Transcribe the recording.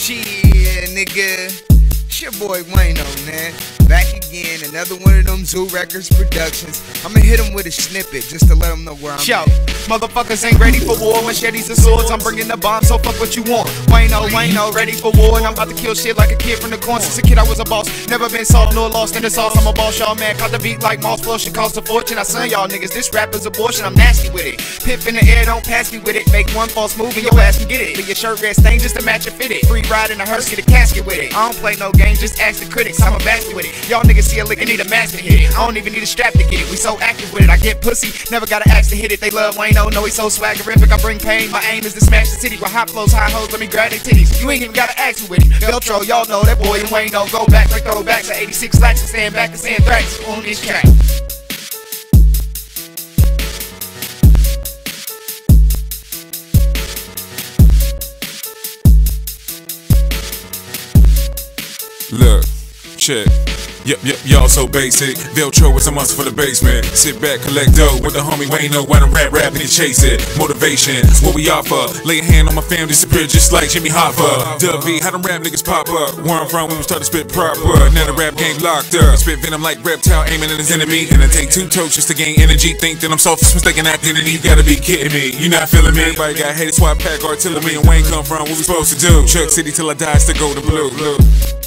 Shit, nigga. It's your boy Wayno, man. Back again, another one of them Zoo Records productions. I'ma hit him with a snippet just to let him know where I'm Yo, at. motherfuckers ain't ready for war. Machetes and swords, I'm bringing the bomb, so fuck what you want. Wayno, Wayno, ready for war, and I'm about to kill shit like a kid from the corn. Since a kid, I was a boss, never been soft nor lost in the sauce. I'm a boss, y'all man. Caught the beat like moss flow, shit cost a fortune. I son y'all niggas, this rap is abortion. I'm nasty with it. Pip in the air, don't pass me with it. Make one false move and your ass can get it. Leave your shirt red stain just to match your fit it. Free ride in a hearse, get a casket with it. I don't play no games, just ask the critics. I'm a bastard with it. Y'all niggas see a lick and need a mask to hit it. I don't even need a strap to get it. We so active with it. I get pussy, never gotta ask to hit it. They love Wayno, oh, know he's so swaggerific. I bring pain. My aim is to smash the city with hot flows, high hoes. Let me grab their titties. You ain't even gotta ask me with it. Veltdro, y'all know that boy and Wayno. Go back like throwbacks to 86 slacks and stand back to stand threats on this track. Look, check. Yep, yep, y'all so basic. Veltdro is a must for the basement. Sit back, collect dough with the homie Wayno. When I'm rap, rap, and chase it. Motivation, what we offer. Lay a hand on my fam, disappear just like Jimmy Hoffa. Dub V, how them rap niggas pop up. Where I'm from, we was start to spit proper. Now the rap game locked up. Spit venom like reptile, aiming at his enemy. And I take two tokes just to gain energy. Think that I'm soft, mistaken identity. You gotta be kidding me. You not feeling me? Everybody got hated, swap pack artillery. And Wayne come from, what we supposed to do? Chuck City till I die, still go to blue. Look.